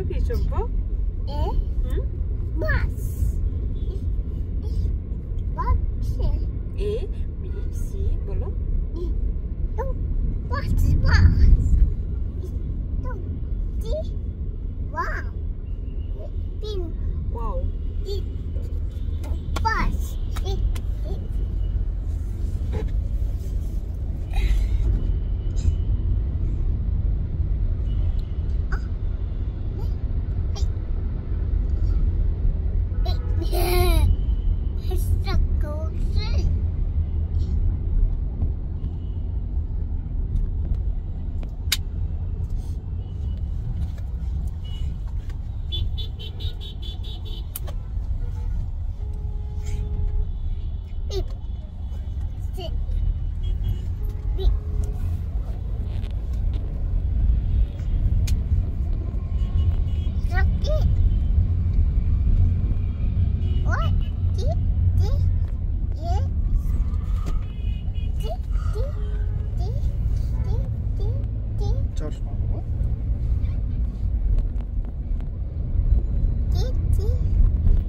Okej, Tjompo. E. Bass. Basse. E. Wow. Wow.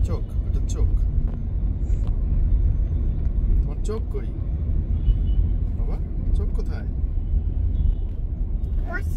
চোখ এটা চোখ তোমার চোখ কই বাবা চোখ কোথায় What's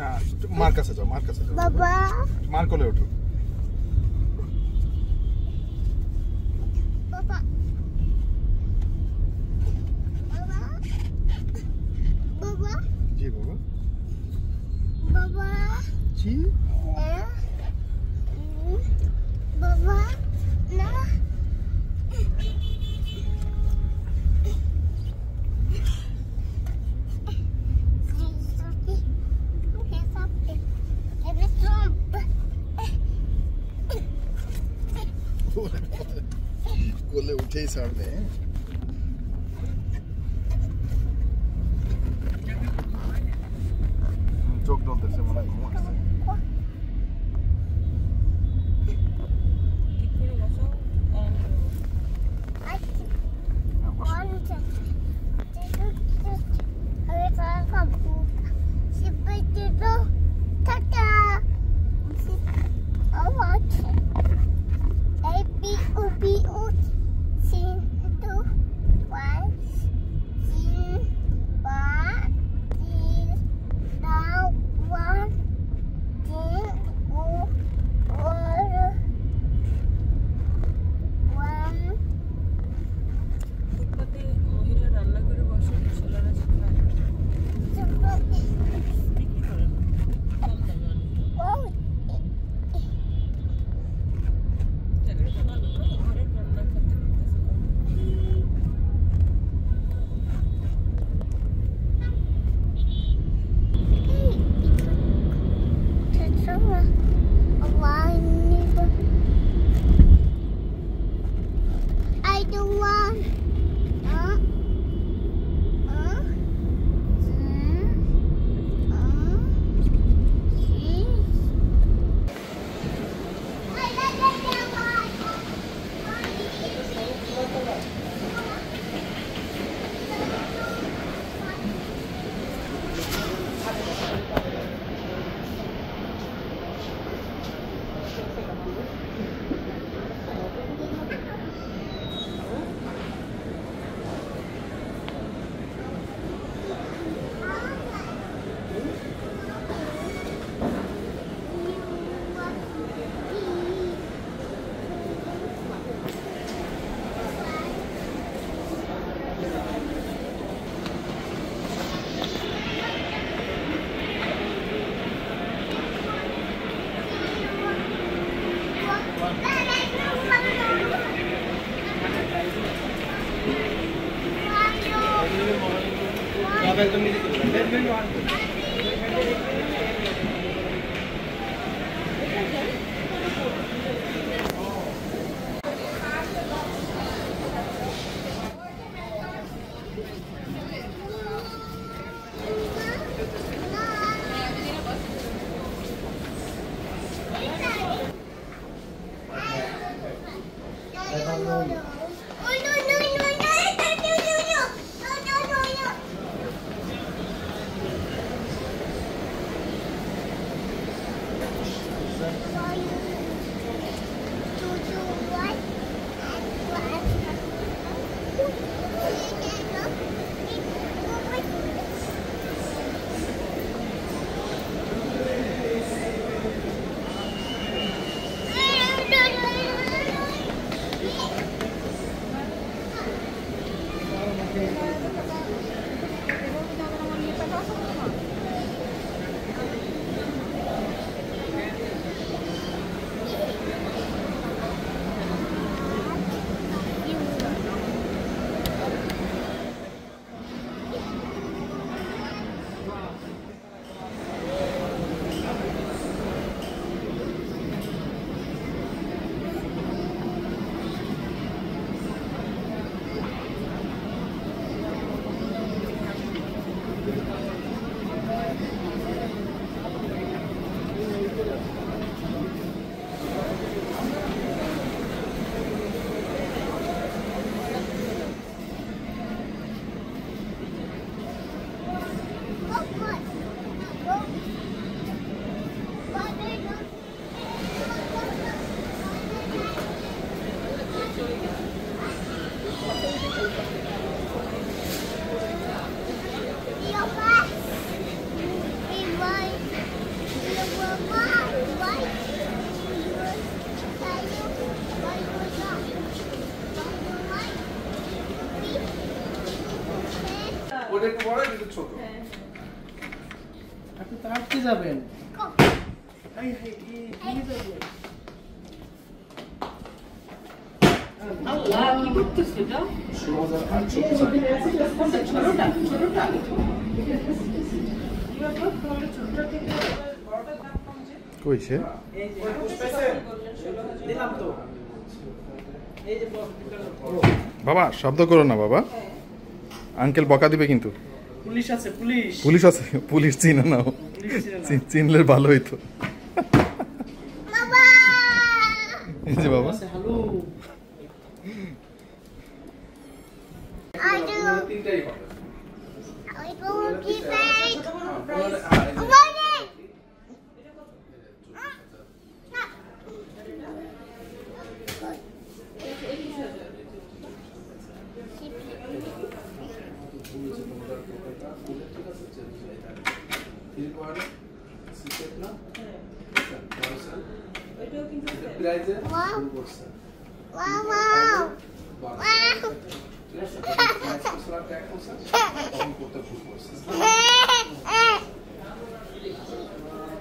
না মার কাছে যাও মার কাছে যাও বাবা মার কোলে ওঠো বাবা বাবা বাবা জি বাবা বাবা জি place there. आप एकदम नीचे चलो 10 मिनट बाद Thank you. তো আটকে যাবেন। আল্লাহ কি করতেছে এটা ছোটটা ছোটটা কইছে দিলাম তো এই যে বাবা শব্দ করো না বাবা। আঙ্কেল বকা দিবে কিন্তু। পুলিশ আছে পুলিশ। পুলিশ আছে পুলিশ চিনে নাও। চিনলে ভালো হইতো। এই যে বাবা. তিনটাই prize is wow. box. Wow, wow. Box. wow. Yes, sir. That's the box. And put the boxes.